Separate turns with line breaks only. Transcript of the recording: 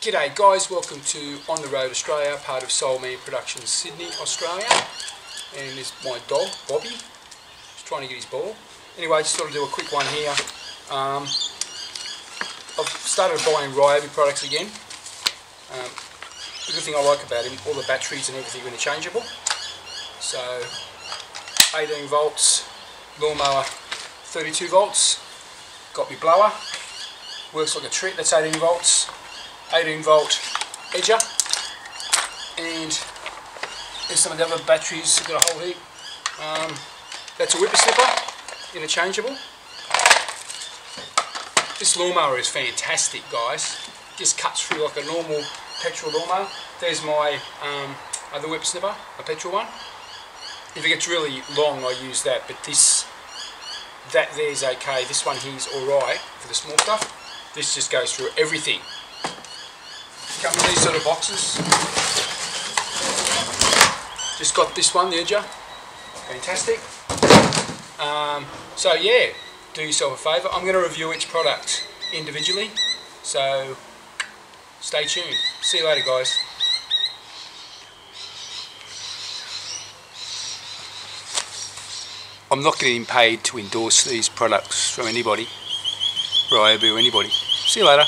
G'day guys, welcome to On the Road Australia, part of Soul Man Productions Sydney, Australia. And this is my dog, Bobby. he's trying to get his ball. Anyway, just thought I'd do a quick one here. Um, I've started buying Ryobi products again. Um, the good thing I like about him, all the batteries and everything are interchangeable. So, 18 volts, lawnmower 32 volts, got my blower, works like a treat, that's 18 volts, 18 volt edger, and there's some of the other batteries, got a whole heap. Um, that's a whipper snipper, interchangeable. This lawnmower is fantastic guys, just cuts through like a normal petrol lawnmower. There's my um, other whip snipper, a petrol one. If it gets really long I use that, but this that there's okay. This one here's alright for the small stuff. This just goes through everything. Come in these sort of boxes. Just got this one, the edger. Fantastic. Um, so yeah, do yourself a favour. I'm going to review each product individually. So stay tuned. See you later guys. I'm not getting paid to endorse these products from anybody, Ryobi or anybody. See you later.